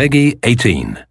PEGI 18.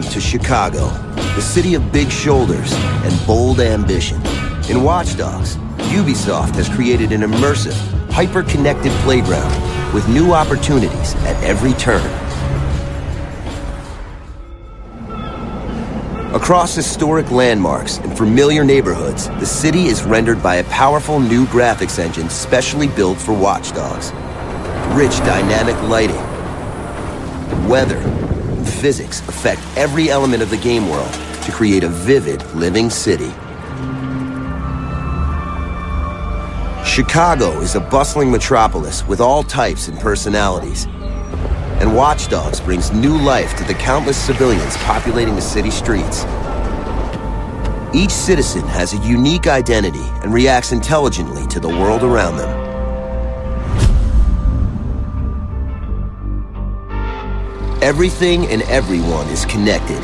Welcome to Chicago, the city of big shoulders and bold ambition. In Watch Dogs, Ubisoft has created an immersive, hyper-connected playground with new opportunities at every turn. Across historic landmarks and familiar neighborhoods, the city is rendered by a powerful new graphics engine specially built for Watch Dogs. Rich dynamic lighting, weather, physics affect every element of the game world to create a vivid, living city. Chicago is a bustling metropolis with all types and personalities. And Watch Dogs brings new life to the countless civilians populating the city streets. Each citizen has a unique identity and reacts intelligently to the world around them. Everything and everyone is connected.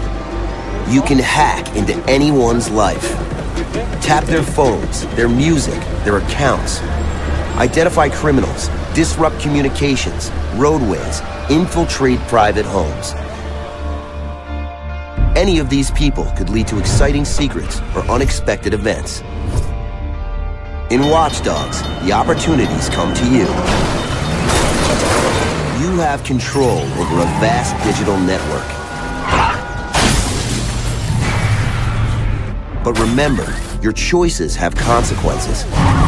You can hack into anyone's life. Tap their phones, their music, their accounts. Identify criminals, disrupt communications, roadways, infiltrate private homes. Any of these people could lead to exciting secrets or unexpected events. In Watch Dogs, the opportunities come to you. You have control over a vast digital network. But remember, your choices have consequences.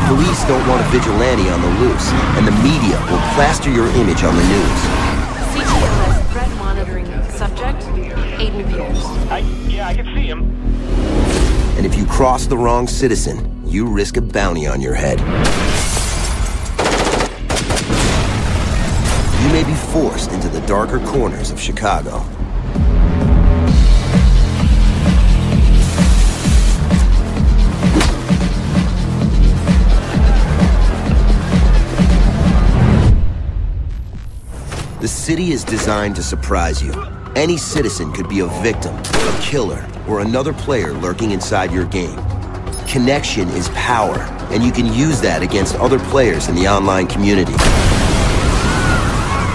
Police don't want a vigilante on the loose, and the media will plaster your image on the news. CTOS threat monitoring subject, Aiden Pearce. I, yeah, I can see him. And if you cross the wrong citizen, you risk a bounty on your head. You may be forced into the darker corners of Chicago. The city is designed to surprise you. Any citizen could be a victim, a killer, or another player lurking inside your game. Connection is power, and you can use that against other players in the online community.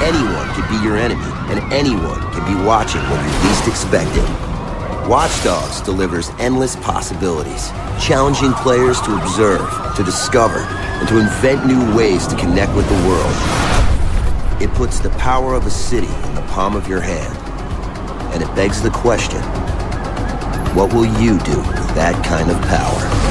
Anyone can be your enemy, and anyone can be watching when you least expect it. Watch Dogs delivers endless possibilities, challenging players to observe, to discover, and to invent new ways to connect with the world. It puts the power of a city in the palm of your hand, and it begs the question, what will you do with that kind of power?